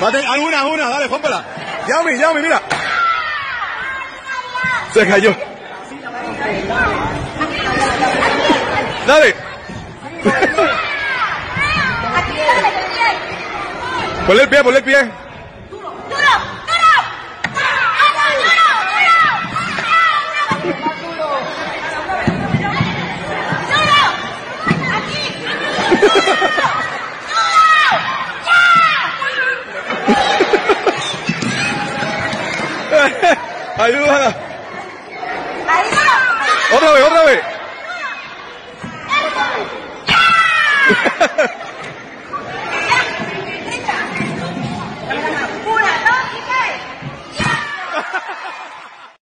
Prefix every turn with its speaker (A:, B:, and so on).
A: Mate, haz una, dale, pómpala. Yami, Yami, mira. Se cayó. Dale. Ponle el pie, ponle el pie. Ayúdala. Otra vez, otra vez.